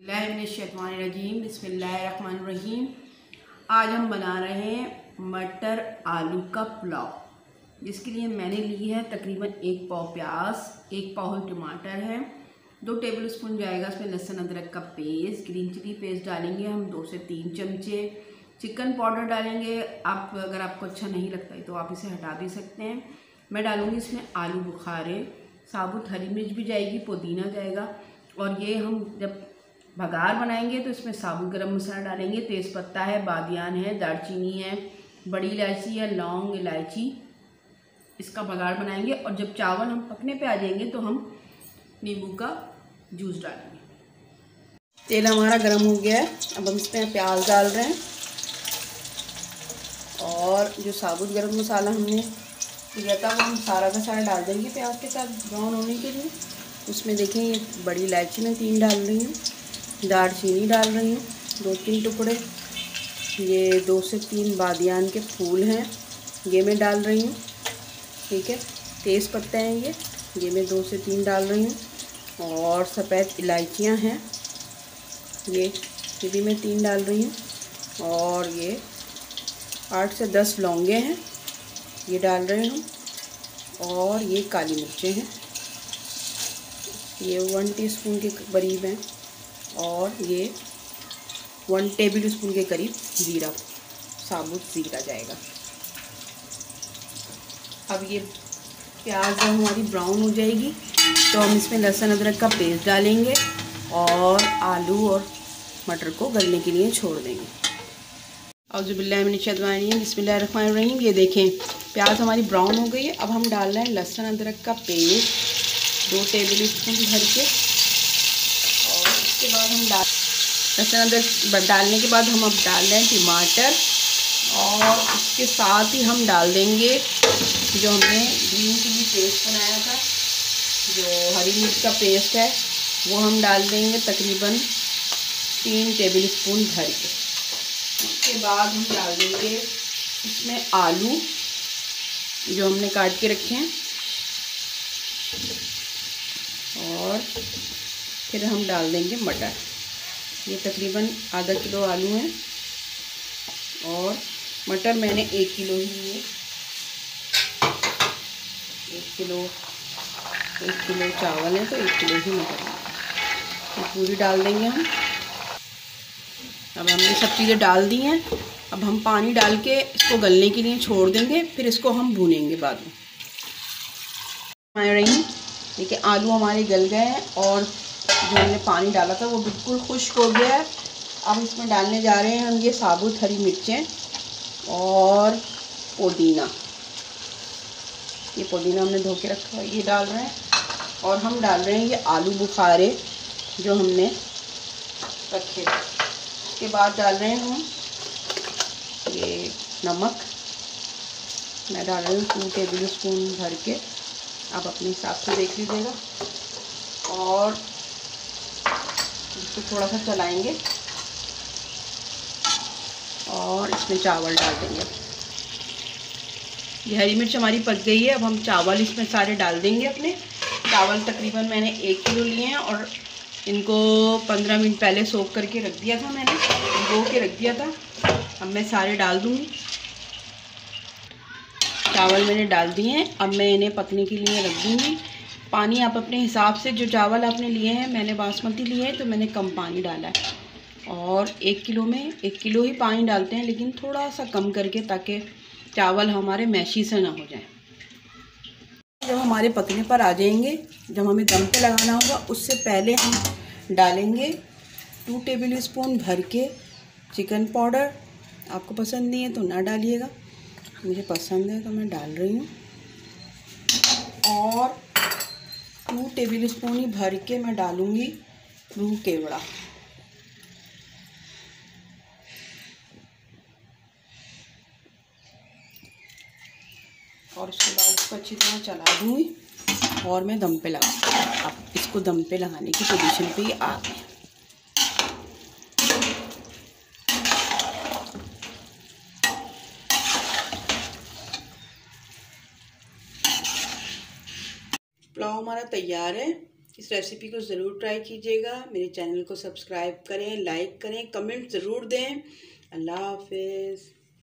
रजीम बसमीम आज हम बना रहे हैं मटर आलू का पुलाव। जिसके लिए मैंने ली है तकरीबन एक पाव प्याज, एक पाव टमाटर है, दो टेबल स्पून जाएगा इसमें लहसुन अदरक का पेस्ट, ग्रीन चिली पेस्ट डालेंगे हम, दो से तीन चमचे। चिकन पाउडर डालेंगे, आप अगर आपको अच्छा नहीं लगता है तो आप इसे हटा भी सकते हैं। मैं डालूँगी इसमें आलू बुखारे, साबुत हरी मिर्च भी जाएगी, पुदीना जाएगा। और ये हम जब भगार बनाएँगे तो इसमें साबुत गरम मसाला डालेंगे। तेज़पत्ता है, बादियान है, दालचीनी है, बड़ी इलायची है लौंग इलायची, इसका भगार बनाएँगे। और जब चावल हम पकने पे आ जाएँगे तो हम नींबू का जूस डालेंगे। तेल हमारा गर्म हो गया है। अब हम इसमें प्याज डाल रहे हैं। और जो साबुत गरम मसाला हमने लिया था, वो हम सारा का सारा डाल देंगे प्याज के साथ। ब्राउन होने के लिए। उसमें देखें, ये बड़ी इलायची में तीन डाल रही हूँ। दालचीनी डाल रही हूँ, दो तीन टुकड़े। ये दो से तीन बादियान के फूल हैं, ये मैं डाल रही हूँ, ठीक है। तेज़ पत्ते हैं ये ये मैं दो से तीन डाल रही हूँ। और सफ़ेद इलायचियाँ हैं, ये ये भी मैं तीन डाल रही हूँ। और ये आठ से दस लौंगे हैं, ये डाल रहे हूँ। और ये काली मिर्चें हैं। ये वन टीस्पून के करीब हैं। और ये वन टेबल स्पून के करीब ज़ीरा, साबुत ज़ीरा जाएगा। अब ये प्याज हमारी ब्राउन हो जाएगी तो हम इसमें लहसुन अदरक का पेस्ट डालेंगे और आलू और मटर को गलने के लिए छोड़ देंगे। और जुबिल्लाशदवानी बिसमीम ये देखें, प्याज हमारी ब्राउन हो गई है। अब हम डाल रहे हैं लहसुन अदरक का पेस्ट दो टेबल स्पून भर के। उसके बाद हम डाल लहसुन अदरक डालने के बाद हम अब डाल रहे हैं टमाटर और उसके साथ ही हम डाल देंगे जो हमने ग्रीन चिली पेस्ट बनाया था, जो हरी मिर्च का पेस्ट है, वो हम डाल देंगे तकरीबन तीन टेबल स्पून भर के। उसके बाद हम डाल देंगे इसमें आलू जो हमने काट के रखे हैं और फिर हम डाल देंगे मटर। ये तकरीबन आधा किलो आलू हैं और मटर मैंने एक किलो ही लिए। एक किलो एक किलो चावल है तो एक किलो ही मटर तो पूरी डाल देंगे हम। अब हमने सब चीज़ें डाल दी हैं। अब हम पानी डाल के इसको गलने के लिए छोड़ देंगे, फिर इसको हम भूनेंगे बाद में। रही। देखिए, आलू हमारे गल गए हैं और जो हमने पानी डाला था, वो बिल्कुल खुश्क हो गया है। अब इसमें डालने जा रहे हैं हम ये साबुत हरी मिर्चें और पुदीना। ये पुदीना हमने धो के रखा है, ये डाल रहे हैं। और हम डाल रहे हैं ये आलू बुखारे जो हमने रखे उसके बाद डाल रहे हैं हम ये नमक। मैं डाल रही हूँ टू टेबल स्पून भर के। आप अपने हिसाब से देख लीजिएगा। और इसको थोड़ा सा चलाएँगे। और इसमें चावल डाल देंगे। ये हरी मिर्च हमारी पक गई है, अब हम चावल इसमें सारे डाल देंगे अपने। चावल तकरीबन मैंने एक किलो लिए हैं और इनको पंद्रह मिनट पहले सोख करके रख दिया था मैंने। धो के रख दिया था। अब मैं सारे डाल दूँगी। चावल मैंने डाल दिए हैं, अब मैं इन्हें पकने के लिए रख दूँगी। पानी आप अपने हिसाब से, जो चावल आपने लिए हैं, मैंने बासमती लिए हैं तो मैंने कम पानी डाला है। और एक किलो में, एक किलो ही पानी डालते हैं, लेकिन थोड़ा सा कम करके ताकि चावल हमारे मैशी से ना हो जाए। जब हमारे पकने पर आ जाएँगे, जब हमें दम पे लगाना होगा, उससे पहले हम डालेंगे टू टेबल स्पून भर के चिकन पाउडर आपको पसंद नहीं है तो ना डालिएगा। मुझे पसंद है तो मैं डाल रही हूँ। और टू टेबल स्पून ही भर के मैं डालूँगी रूह केवड़ा। और उसके बाद इसको अच्छी तरह चला दूँगी और मैं दम पे लगा अब इसको दम पे लगाने की पोजीशन पे ही आ गए पुलाव हमारा तैयार है। इस रेसिपी को ज़रूर ट्राई कीजिएगा। मेरे चैनल को सब्सक्राइब करें लाइक करें कमेंट ज़रूर दें। अल्लाह हाफिज़।